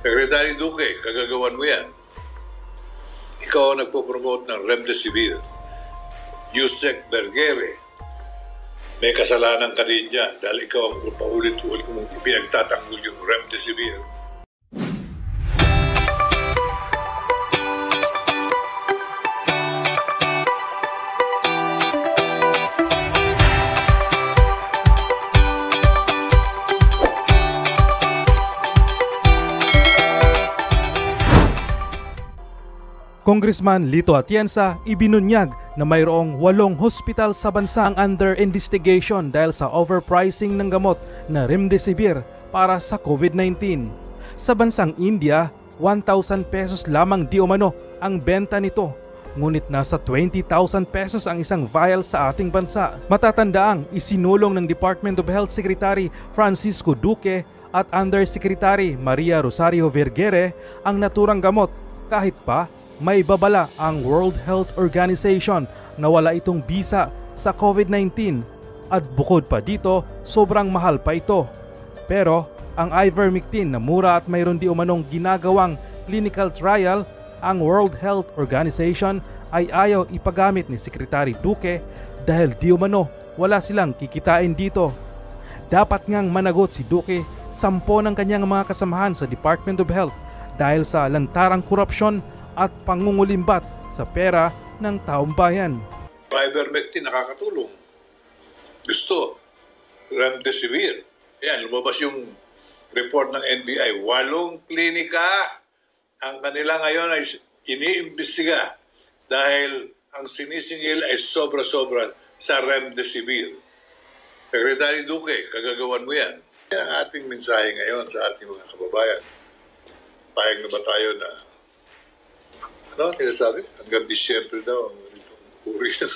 Secretary Duque, kagagawan mo yan. Ikaw ang nagpo-promote ng Remdesivir. Yusek Bergere, may kasalanan ka rin dyan dahil ikaw ang paulit-ulit mong ipinagtatanggol yung Remdesivir. Congressman Lito Atienza ibinunyag na mayroong walong hospital sa bansa ang under investigation dahil sa overpricing ng gamot na Remdesivir para sa COVID-19. Sa bansang India, 1,000 pesos lamang di umano ang benta nito. Ngunit nasa 20,000 pesos ang isang vial sa ating bansa. Matatandaang isinulong ng Department of Health Secretary Francisco Duque at Undersecretary Maria Rosario Vergere ang naturang gamot kahit pa may babala ang World Health Organization na wala itong bisa sa COVID-19 at bukod pa dito sobrang mahal pa ito. Pero ang ivermectin na mura at mayroon di umanong ginagawang clinical trial, ang World Health Organization ay ayaw ipagamit ni Secretary Duque dahil di umano wala silang kikitain dito. Dapat ngang managot si Duque sampo ng kanyang mga kasamahan sa Department of Health dahil sa lantarang korupsyon at pangungulimbat sa pera ng taong bayan. Ivermectin nakakatulong. Gusto. Remdesivir. Yan, lumabas yung report ng NBI. Walong klinika ang kanila ngayon ay iniimbestiga dahil ang sinisingil ay sobra-sobra sa Remdesivir. Secretary Duque, kagagawan mo yan. Yan ang ating mensahe ngayon sa ating mga kababayan. Pahing na ba tayo na ano, sinasabi? Hanggang Disyembre daw uri ng...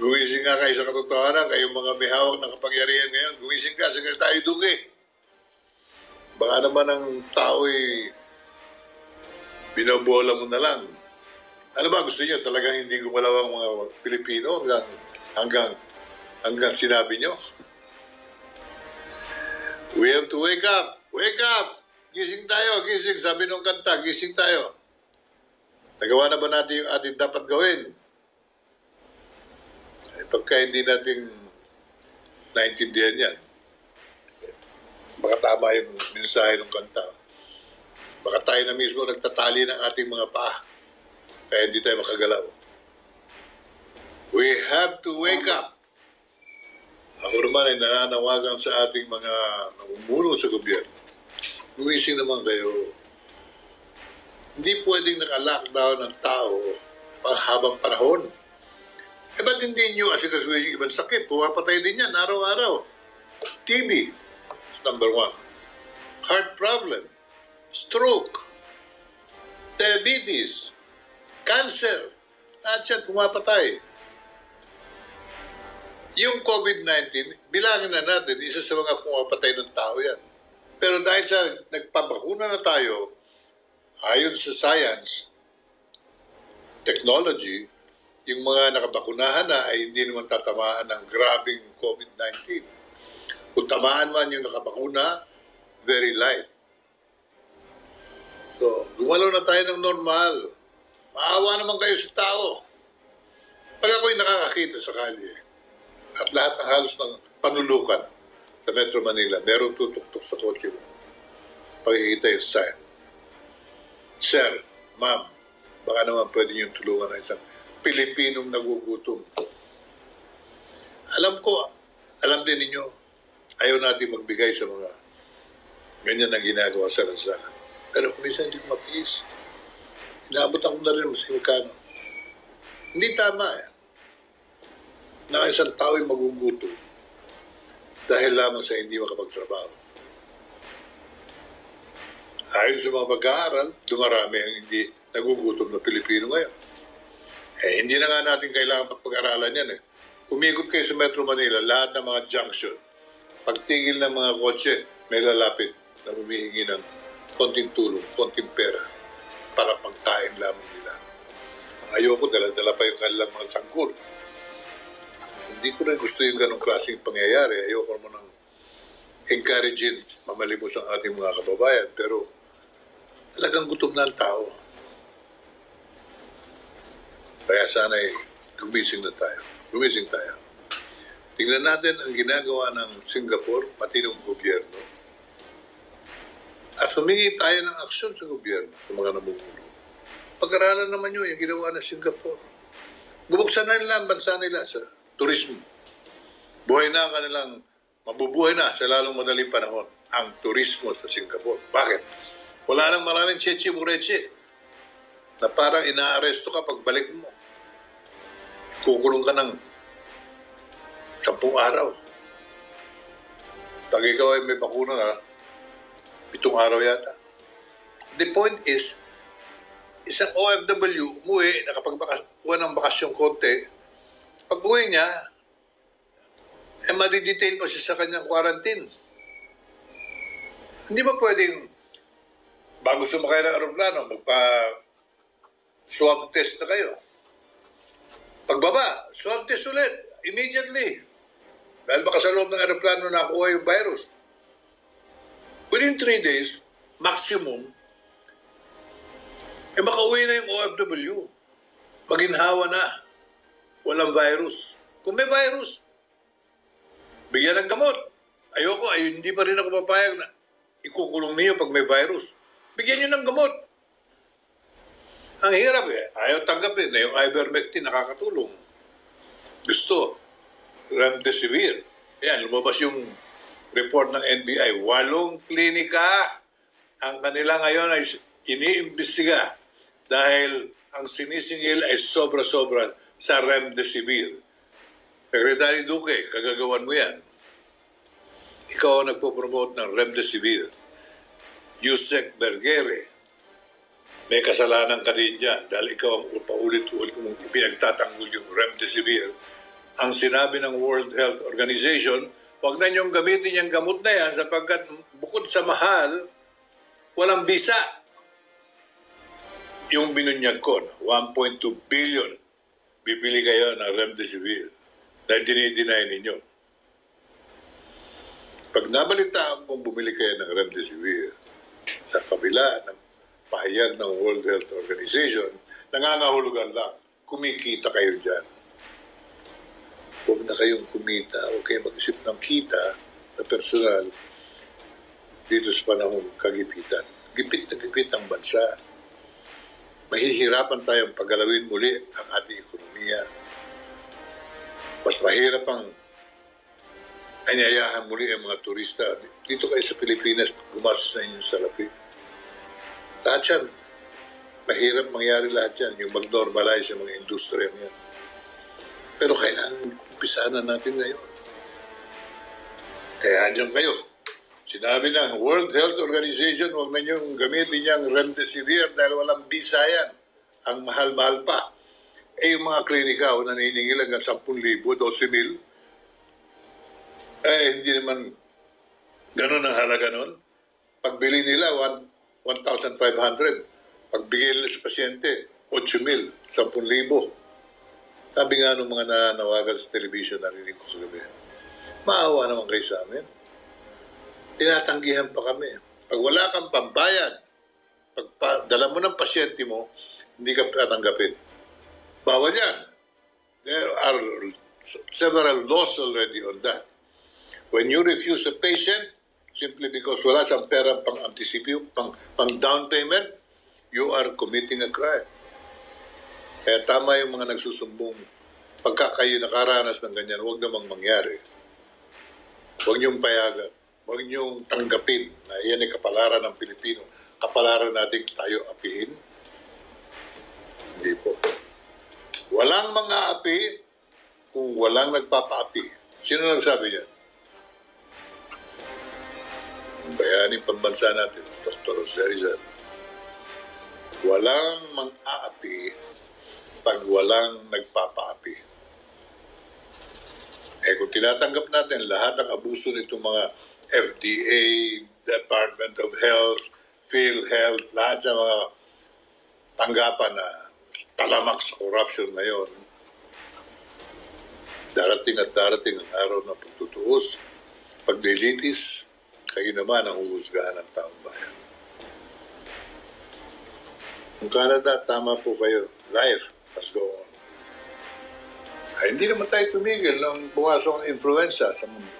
Gumising nga kayo sa katotohanan, kayong mga may hawak ng kapangyarihan ngayon. Gumising ka, Sekretary Duque. Baka naman ang tao'y binobola mo na lang. Ano ba gusto niyo? Talagang hindi gumalaw ang mga Pilipino hanggang, hanggang, hanggang sinabi niyo? We have to wake up. Wake up! Gising tayo, gising. Sabi nung kanta, gising tayo. Nagawa na ba natin yung ating dapat gawin? Eh, pagka hindi natin naintindihan yan, baka tama yung mensahe ng kanta. Baka tayo na mismo nagtatali ng ating mga paa. Kaya hindi tayo makagalaw. We have to wake up. Ako naman ay nananawagan sa ating mga namumuno sa gobyerno. Gumising naman kayo. Hindi pwedeng naka-lockdown ng tao habang panahon. Eh ba't hindi nyo asikasuhin yung ibang sakit? Pumapatay din yan araw-araw. TB, number one. Heart problem, stroke, diabetes, cancer. Lahat yan pumapatay. Yung COVID-19, bilangin na natin, isa sa mga pumapatay ng tao yan. Pero dahil sa nagpabakuna na tayo, ayon sa science, technology, yung mga nakabakunahan na ay hindi naman tatamaan ng grabing COVID-19. Kung tamaan man yung nakabakuna, very light. So, gumalaw na tayo ng normal. Maawa naman kayo sa tao. Pag ako'y nakakakita sa kalye, at lahat ng halos ng panulukan sa Metro Manila, meron tutuktok sa kotse mo. Pagkikita yung sign. Sir, ma'am, baka naman pwede niyong tulungan ng isang Pilipinong nagugutom. Alam ko, alam din ninyo, ayaw natin magbigay sa mga ganyan na ginagawa sa lansangan. Pero kung minsan hindi ko matiis, inaabot ako na rin maski magkano. Hindi tama eh. Na isang tao magugutom dahil lamang sa hindi makapagtrabaho. Ayon sa mga pag-aaral, dumarami ang hindi nagugutom na Pilipino ngayon. Eh, hindi na nga natin kailangan pag-aralan yan eh. Umikot kayo sa Metro Manila, lahat ng mga junction. Pagtigil ng mga kotse, may lalapit na humihingi ng konting tulong, konting pera para pagkain lamang nila. Ayoko, dala-dala pa yung kanilang mga sangkol. Hindi ko rin gusto yung ganong klaseng pangyayari. Ayoko naman ng encouraging mamalimos ang ating mga kababayan. Pero talagang gutom na ang tao. Kaya sana'y gumising na tayo. Gumising tayo. Tingnan natin ang ginagawa ng Singapore, pati ng gobyerno. At humingi tayo ng aksyon sa gobyerno, sa mga namumuno. Pag-aralan naman yun, yung ginawa ng Singapore. Bubuksan na nila ang bansa nila sa turismo. Buhay na ang kanilang, mabubuhay na sa lalong madaling panahon ang turismo sa Singapore. Bakit? Wala nang maraming cheche mureche na parang inaaresto ka pagbalik mo. Kukulong ka ng sampung araw. Pag ikaw ay may bakuna na, pitong araw yata. The point is, isang OFW umuwi, nakapagkuha ng bakasyon konti, pag uwi niya, eh madidetain pa siya sa kanyang quarantine. Hindi ba pwedeng bago sumakay ng aeroplano, magpa swab test na kayo? Pagbaba, swab test ulit, immediately. Dahil baka sa loob ng aeroplano nakuha yung virus. Within three days, maximum, eh makauwi na yung OFW. Maginhawa na. Walang virus. Kung may virus, bigyan ng gamot. Ayoko, ay hindi pa rin ako papayag na ikukulong niyo pag may virus. Bigyan niyo ng gamot. Ang hirap eh. Ayaw tanggapin na yung ivermectin nakakatulong. Gusto. Remdesivir. Yan, lumabas yung report ng NBI. Walong klinika ang kanila ngayon ay iniimbestiga dahil ang sinisingil ay sobra-sobra sa remdesivir. Secretary Duque, kagagawan mo yan. Ikaw ang nagpo-promote ng remdesivir. Yusek Bergere, may kasalanan ka rin dyan dahil ikaw ang paulit-ulit mong pinagtatanggol yung remdesivir. Ang sinabi ng World Health Organization, huwag na niyong gamitin yung gamot na yan sapagkat bukod sa mahal, walang bisa. Yung binunyag ko, 1.2 billion, bibili kayo ng remdesivir na dinideny ninyo. Pag nabalitaan kung bumili kayo ng remdesivir sa kabila ng pahayag ng World Health Organization, nangangahulugan lang, kumikita kayo dyan. Huwag na kayong kumita, huwag kayong mag-isip ng kita na personal dito sa panahon kagipitan. Gipit na gipit ang bansa. Mahihirapan tayong paggalawin muli ang ating ekonomiya. Mas mahirap ang anyayahan muli ang mga turista. Dito kayo sa Pilipinas, gumastos na inyong salapi. Lahat yan, mahirap mangyari lahat yan, yung mag-normalize yung mga industriya yan. Pero kailangan umpisahan na natin ngayon. Kaya andyan kayo. Sinabi ng World Health Organization, huwag na niyong gamitin niyang remdesivir dahil walang bisa yan. Ang mahal-mahal pa. Eh yung mga klinika, o naniningil hanggang 10,000, 12,000, eh hindi naman ganun ang halaga nun. Pagbili nila, one- 1,500. Pagbigay nila sa pasyente, 8,000, 10,000. Sabi nga nung mga nananawagan sa television, narinig ko kagabi, maawa naman kayo sa amin. Tinatanggihan pa kami. Pag wala kang pambayad, pag pa, dala mo ng pasyente mo, hindi ka tatanggapin. Bawal yan. There are several laws already on that. When you refuse a patient, simply because wala siyang pera pang anticipate, pang, pang down payment, you are committing a crime. Kaya tama yung mga nagsusumbong. Pagka kayo nakaranas ng ganyan, huwag namang mangyari. Huwag niyong payagan. Huwag niyong tanggapin na yan ay kapalaran ng Pilipino. Kapalaran natin tayo apihin. Hindi po. Walang mga api kung walang nagpapaapi. Sino nagsabi niyan? Ang bayaning pambansa natin, Dr. Jose Rizal. Walang mang-aapi pag walang nagpapaapi. Eh kung tinatanggap natin lahat ng abuso nitong mga FDA, Department of Health, PhilHealth, lahat sa mga tanggapan na talamak sa corruption ngayon, darating at darating ang araw ng pagtutuos, paglilitis, Kayo naman ang huhusgahan ng taong bayan. Kung Canada, tama po kayo. Life must go on. Ay, hindi naman tayo tumigil nung bumasok ang influenza sa mundo.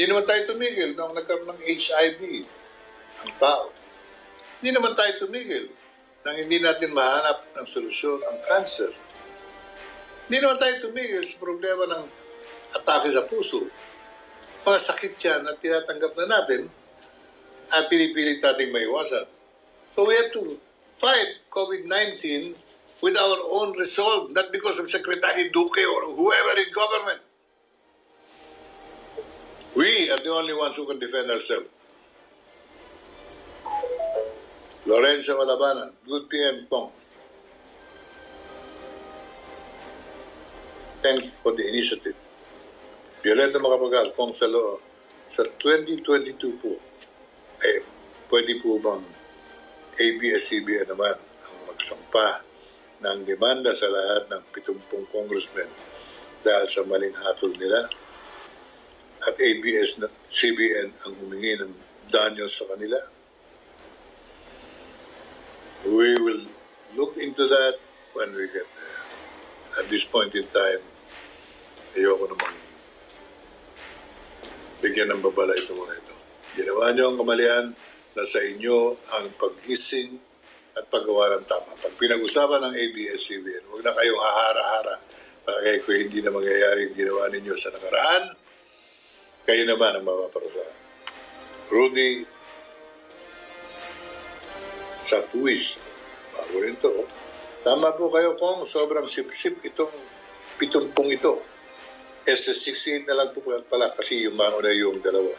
Hindi naman tayo tumigil nung nagkaroon ng HIV ang tao. Hindi naman tayo tumigil nang hindi natin mahanap ng solusyon ang cancer. Hindi naman tayo tumigil sa problema ng atake sa puso. Mga sakit yan na tinatanggap na natin at pinipilit nating maiwasan. So we have to fight COVID-19 with our own resolve, not because of Secretary Duque or whoever in government. We are the only ones who can defend ourselves. Lorenzo Malabanan, good PM Pong. Thanks for the initiative. Violeta Macapagal, Pong Salo, sa 2022 po, eh, pwede po bang ABS-CBN naman ang magsampa ng demanda sa lahat ng 70 congressmen dahil sa maling nila at ABS na CBN ang humingi ng danyo sa kanila. We will look into that when we get there. At this point in time, ayoko naman bigyan ng babala ito mga ito. Ginawa niyo ang kamalian na sa inyo ang paggising at paggawa ng tama. Pag pinag-usapan ng ABS-CBN, huwag na kayong hahara-hara para kayo hindi na mangyayari yung ginawa ninyo sa nakaraan, kayo naman ang mapaparusahan. Rudy sa puwis. Bago rin to. oh. Tama po kayo kung sobrang sip-sip itong pitumpong ito. SS68 na lang po pala kasi yung mauna yung dalawa.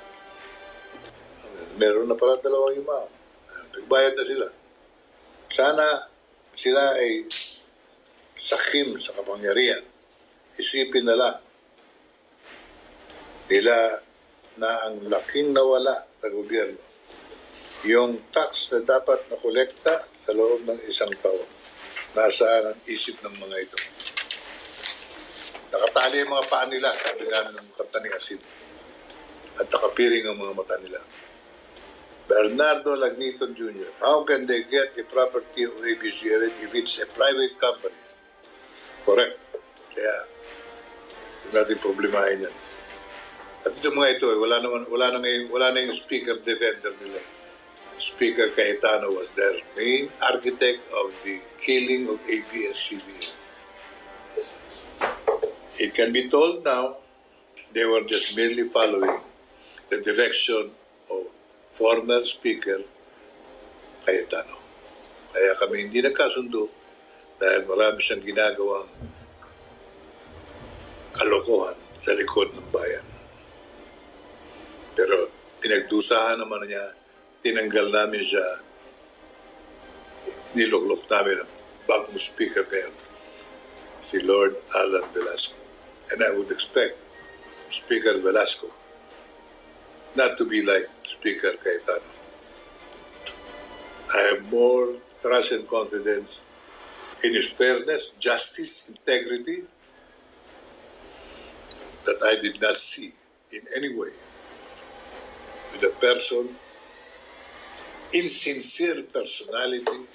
Meron na pala dalawang yumaon. Nagbayad na sila. Sana sila ay sakim sa kapangyarihan. Isipin na lang nila na ang laking nawala sa gobyerno. Yung tax na dapat nakolekta sa loob ng isang taon. Nasaan ang isip ng mga ito. Nakatali ang mga paa nila, sabi nga ng kanta ni Asin. At nakapiring ang mga mata nila. Bernardo Lagniton Jr., how can they get the property of ABCBN if it's a private company? Correct. Kaya, natin problemahin yan. At itong mga ito, eh, wala, naman, wala, na ngayon, wala na yung speaker defender nila. Speaker Cayetano was their main architect of the killing of ABS-CBN. It can be told now they were just merely following the direction of former Speaker Cayetano. Kaya kami hindi nagkasundo dahil marami siyang ginagawang kalokohan sa likod ng bayan. Pinagdusahan naman niya, tinanggal namin siya, niluklok namin ang bagong speaker ngayon, si Lord Alan Velasco. And I would expect Speaker Velasco not to be like Speaker Cayetano. I have more trust and confidence in his fairness, justice, integrity that I did not see in any way with a person, insincere personality,